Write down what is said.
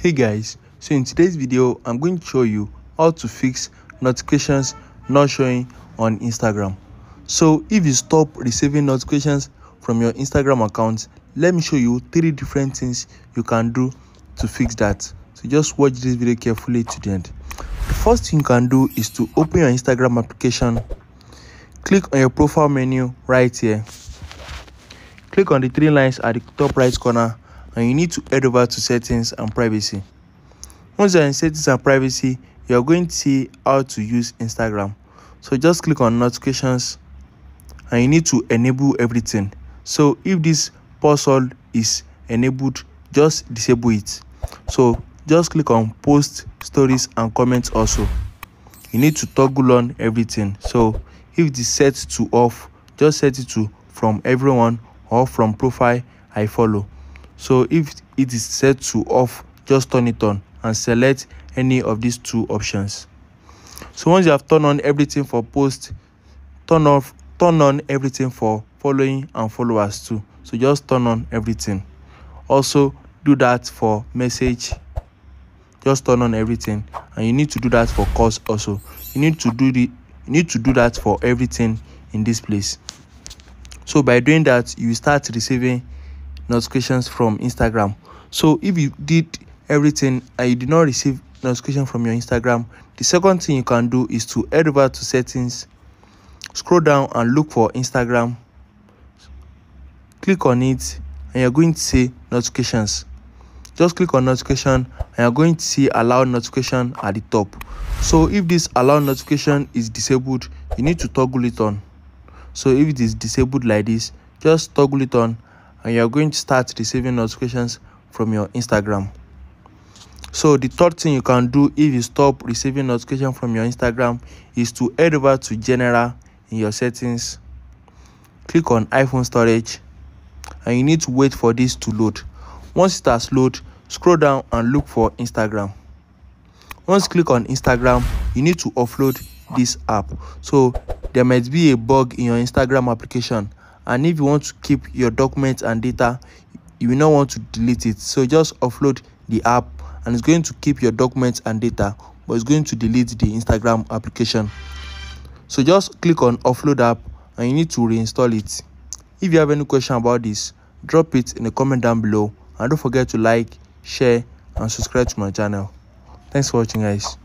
hey guys so in today's video i'm going to show you how to fix notifications not showing on instagram. So if you stop receiving notifications from your instagram account let me show you three different things you can do to fix that. So just watch this video carefully to the end. The first thing you can do is to open your instagram application. Click on your profile menu right here. Click on the three lines at the top right corner and you need to head over to settings and privacy. Once you're in settings and privacy you're going to see how to use instagram. So just click on notifications and you need to enable everything. So if this all is enabled just disable it. So just click on post stories and comments also. You need to toggle on everything. So if it is set to off just set it to from everyone or from profile i follow so if it is set to off just turn it on and select any of these two options. So once you have turned on everything for post turn off turn on everything for following and followers too. So just turn on everything. Also do that for message. Just turn on everything. And you need to do that for calls also. You need to do the you need to do that for everything in this place. So by doing that you start receiving notifications from instagram. So if you did everything and you did not receive notification from your instagram the second thing you can do is to head over to settings scroll down and look for instagram. Click on it and you're going to see notifications. Just click on notification and you're going to see allow notification at the top. So if this allow notification is disabled you need to toggle it on. So if it is disabled like this just toggle it on and you're going to start receiving notifications from your instagram. So the third thing you can do if you stop receiving notification from your instagram is to head over to general in your settings. Click on iphone storage. And you need to wait for this to load. Once it has load scroll down and look for instagram. Once click on instagram you need to offload this app. So there might be a bug in your instagram application and if you want to keep your documents and data you will not want to delete it. So just offload the app and it's going to keep your documents and data but it's going to delete the instagram application. So just click on offload app and you need to reinstall it. If you have any question about this drop it in the comment down below. And don't forget to like share and subscribe to my channel. Thanks for watching guys